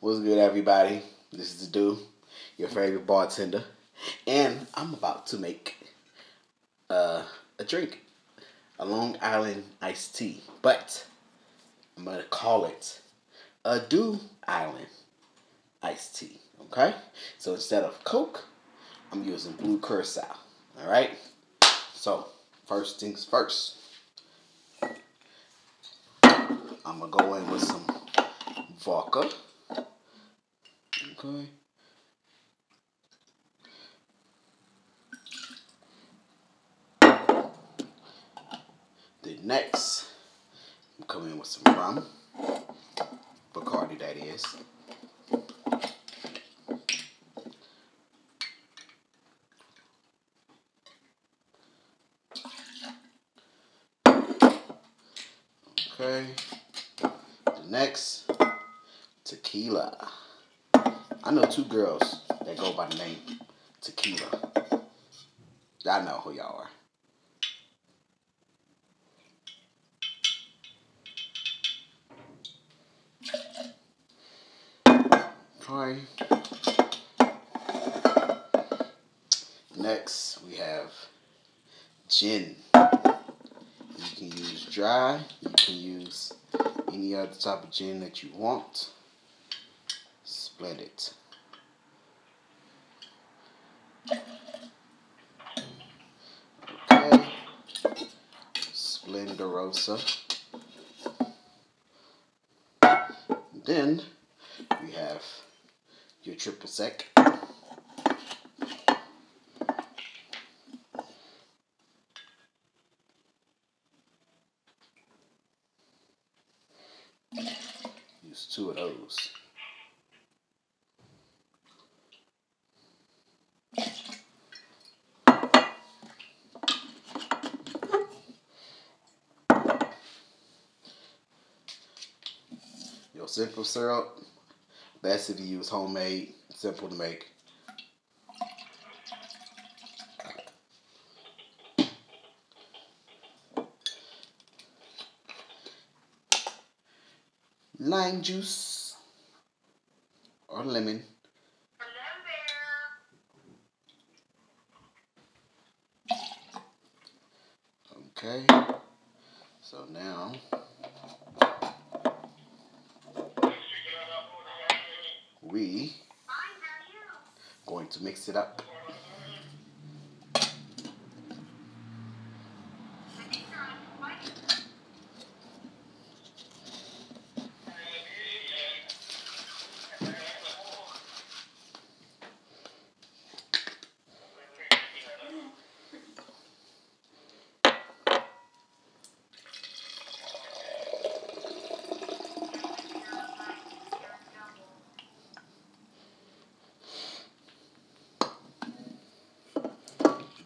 What's good, everybody? This is the dude, your favorite bartender, and I'm about to make uh, a drink, a Long Island iced tea, but I'm gonna call it a Doo Island iced tea. Okay, so instead of Coke, I'm using Blue Curacao. All right. So first things first, I'm gonna go in with some vodka. Okay. Then next, I'm coming in with some rum. Bacardi, that is. Okay. The next, tequila. I know two girls that go by the name Tequila. Y'all know who y'all are. Okay. Next, we have gin. You can use dry. You can use any other type of gin that you want. Split it. Okay. Splendorosa. Then you have your triple sec. Use two of those. Simple syrup, best if you use homemade, simple to make. Lime juice or lemon. Okay, so now we going to mix it up.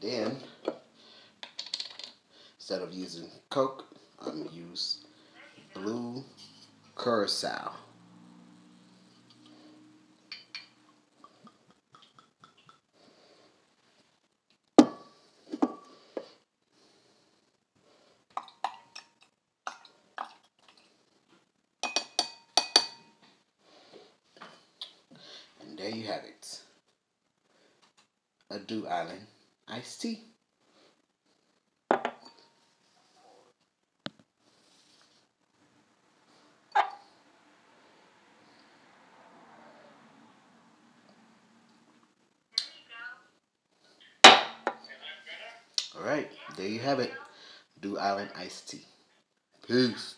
Then, instead of using Coke, I'm gonna use Blue Curacao. And there you have it. A Doo Island iced tea. All right, there you have it. Doo Island iced tea. Peace.